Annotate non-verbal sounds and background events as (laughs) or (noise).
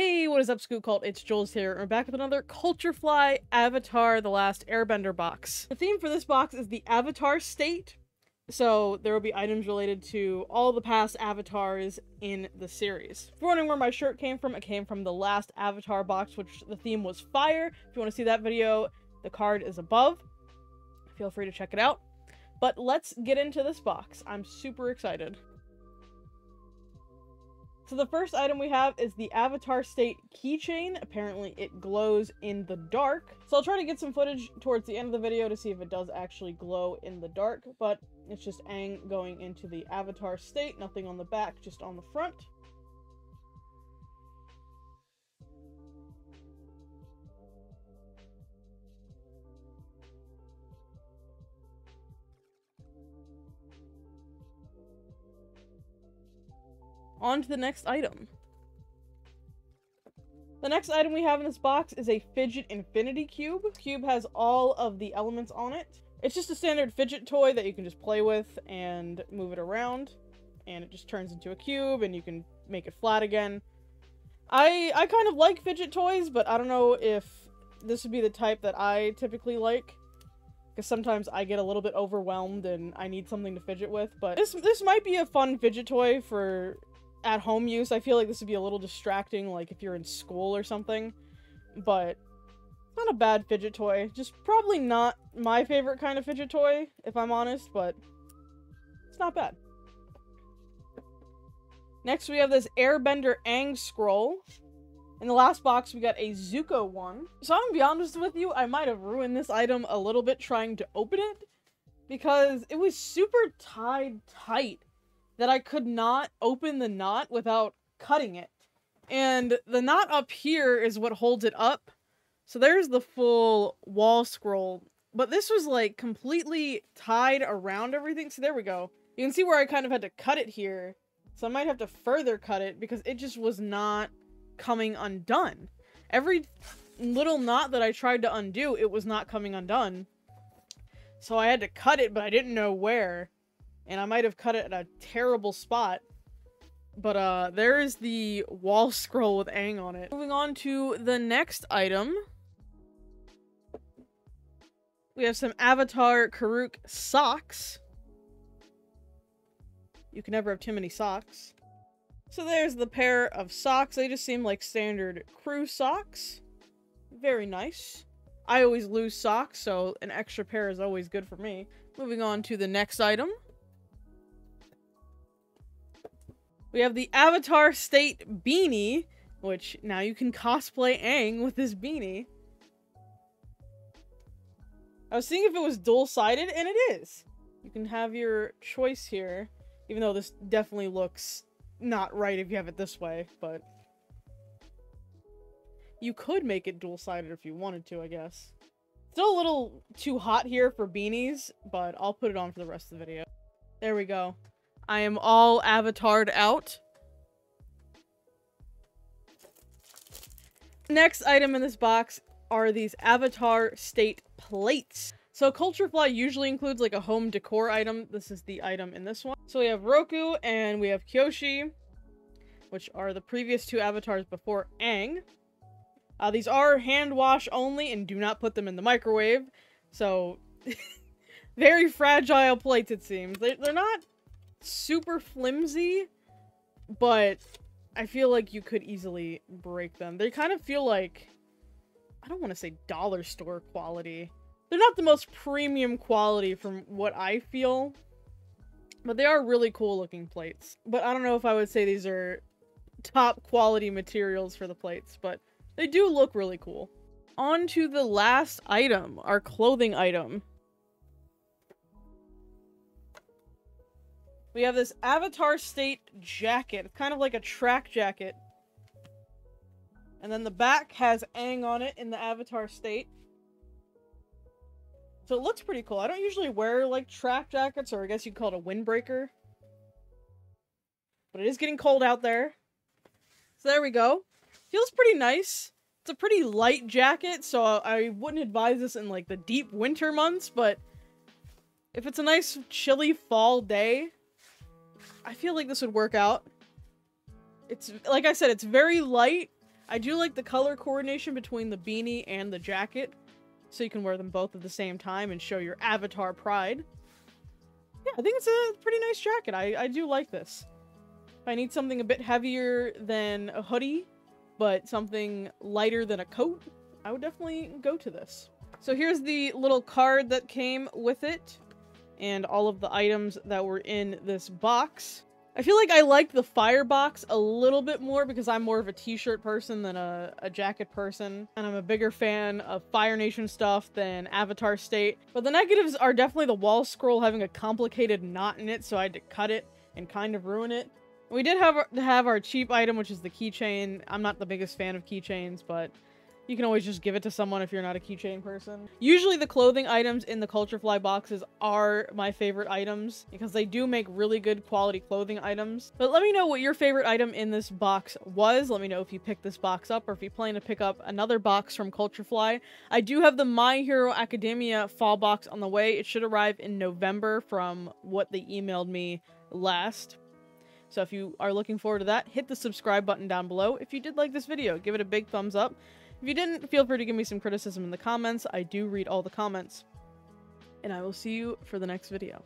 Hey, what is up, Scoot Cult? It's Jules here, we're back with another Culturefly Avatar The Last Airbender box. The theme for this box is the Avatar State, so there will be items related to all the past avatars in the series. If you're wondering where my shirt came from, it came from the last Avatar box, which the theme was fire. If you want to see that video, the card is above. Feel free to check it out. But let's get into this box. I'm super excited. So the first item we have is the Avatar State keychain. Apparently it glows in the dark. So I'll try to get some footage towards the end of the video to see if it does actually glow in the dark, but it's just Aang going into the Avatar State, nothing on the back, just on the front. On to the next item. The next item we have in this box is a Fidget Infinity Cube. Cube has all of the elements on it. It's just a standard fidget toy that you can just play with and move it around. And it just turns into a cube and you can make it flat again. I, I kind of like fidget toys, but I don't know if this would be the type that I typically like. Because sometimes I get a little bit overwhelmed and I need something to fidget with. But this, this might be a fun fidget toy for at home use. I feel like this would be a little distracting, like if you're in school or something. But not a bad fidget toy. Just probably not my favorite kind of fidget toy, if I'm honest, but it's not bad. Next, we have this Airbender Aang scroll. In the last box, we got a Zuko one. So I'm gonna be honest with you, I might have ruined this item a little bit trying to open it because it was super tied tight that I could not open the knot without cutting it. And the knot up here is what holds it up. So there's the full wall scroll. But this was like completely tied around everything. So there we go. You can see where I kind of had to cut it here. So I might have to further cut it because it just was not coming undone. Every little knot that I tried to undo, it was not coming undone. So I had to cut it, but I didn't know where and I might have cut it at a terrible spot. But uh, there is the wall scroll with Aang on it. Moving on to the next item. We have some Avatar Kuruk socks. You can never have too many socks. So there's the pair of socks. They just seem like standard crew socks. Very nice. I always lose socks, so an extra pair is always good for me. Moving on to the next item. We have the Avatar State beanie, which now you can cosplay Aang with this beanie. I was seeing if it was dual-sided, and it is. You can have your choice here, even though this definitely looks not right if you have it this way, but... You could make it dual-sided if you wanted to, I guess. Still a little too hot here for beanies, but I'll put it on for the rest of the video. There we go. I am all avatared out. Next item in this box are these Avatar State Plates. So Culturefly usually includes like a home decor item. This is the item in this one. So we have Roku and we have Kyoshi, which are the previous two avatars before Aang. Uh, these are hand wash only and do not put them in the microwave. So, (laughs) very fragile plates it seems. They, they're not super flimsy, but I feel like you could easily break them. They kind of feel like, I don't want to say dollar store quality. They're not the most premium quality from what I feel, but they are really cool looking plates. But I don't know if I would say these are top quality materials for the plates, but they do look really cool. On to the last item, our clothing item. We have this Avatar State jacket. It's kind of like a track jacket. And then the back has Aang on it in the Avatar State. So it looks pretty cool. I don't usually wear, like, track jackets, or I guess you'd call it a windbreaker. But it is getting cold out there. So there we go. Feels pretty nice. It's a pretty light jacket, so I wouldn't advise this in, like, the deep winter months, but if it's a nice chilly fall day, I feel like this would work out. It's, like I said, it's very light, I do like the color coordination between the beanie and the jacket, so you can wear them both at the same time and show your avatar pride. Yeah, I think it's a pretty nice jacket. I, I do like this. If I need something a bit heavier than a hoodie, but something lighter than a coat, I would definitely go to this. So here's the little card that came with it and all of the items that were in this box. I feel like I liked the firebox a little bit more because I'm more of a t-shirt person than a, a, jacket person. And I'm a bigger fan of Fire Nation stuff than Avatar State. But the negatives are definitely the wall scroll having a complicated knot in it, so I had to cut it and kind of ruin it. We did have have our cheap item, which is the keychain. I'm not the biggest fan of keychains, but you can always just give it to someone if you're not a keychain person. Usually the clothing items in the Culturefly boxes are my favorite items because they do make really good quality clothing items. But let me know what your favorite item in this box was. Let me know if you picked this box up or if you plan to pick up another box from Culturefly. I do have the My Hero Academia fall box on the way. It should arrive in November from what they emailed me last. So if you are looking forward to that, hit the subscribe button down below. If you did like this video, give it a big thumbs up. If you didn't, feel free to give me some criticism in the comments. I do read all the comments. And I will see you for the next video.